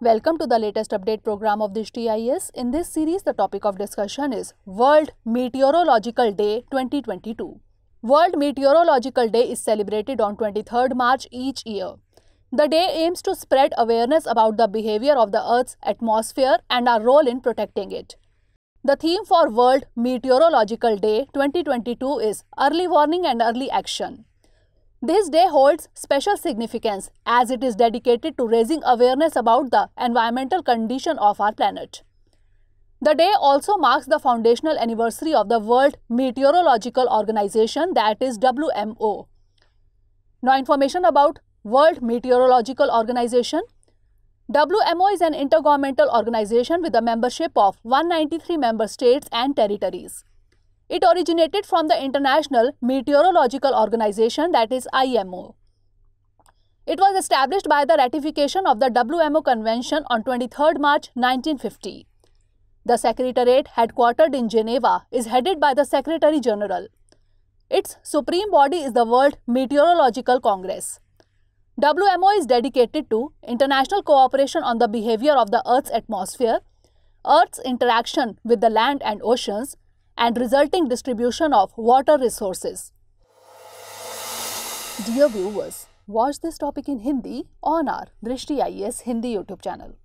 Welcome to the latest update program of Drishti IAS. In this series, the topic of discussion is World Meteorological Day 2022. World Meteorological Day is celebrated on 23rd March each year. The day aims to spread awareness about the behavior of the Earth's atmosphere and our role in protecting it. The theme for World Meteorological Day 2022 is Early Warning and Early Action. This day holds special significance as it is dedicated to raising awareness about the environmental condition of our planet. The day also marks the foundational anniversary of the World Meteorological Organization that is WMO. Now information about World Meteorological Organization. WMO is an intergovernmental organization with a membership of 193 member states and territories. It originated from the International Meteorological Organization that is IMO. It was established by the ratification of the WMO Convention on 23 March 1950. The Secretariat, headquartered in Geneva, is headed by the Secretary General. Its supreme body is the World Meteorological Congress. WMO is dedicated to international cooperation on the behavior of the Earth's atmosphere, Earth's interaction with the land and oceans, and resulting distribution of water resources. Dear viewers, watch this topic in Hindi on our Drishti IAS Hindi YouTube channel.